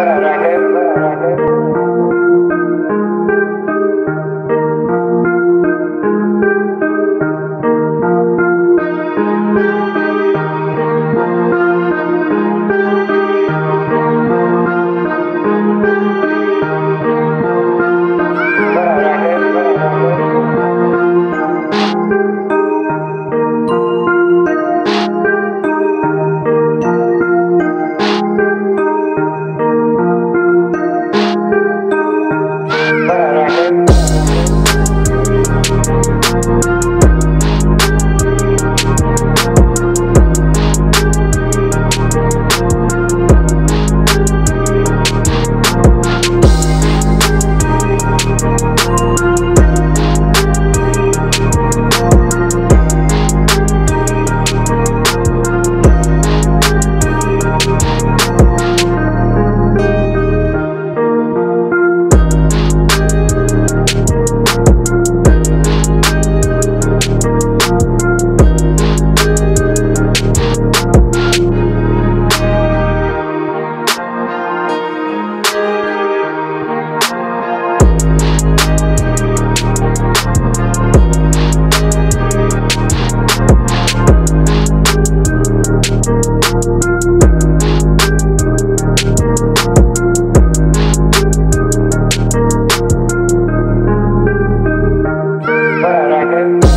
Caraca. and